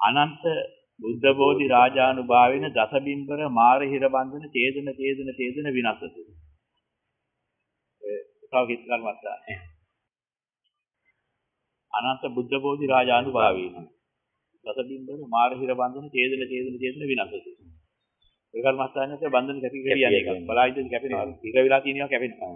අනන්ත බුද්ධ බෝධි රාජානුභාවේන දසබිම්බර මාර හිර බන්ධන ඡේදන ඡේදන ඡේදන විනාශතු. ඒ තව කිත් කර්මස්ත. අනන්ත බුද්ධ බෝධි රාජානුභාවේන දසබිම්බර මාර හිර බන්ධන ඡේදන ඡේදන ඡේදන විනාශතු. ඒ කර්මස්ථානයේ බන්ධන කැපි කැපි යන එක. බලායිද කැපෙනවා. ඉර වෙලා තියෙනවා කැපෙනවා.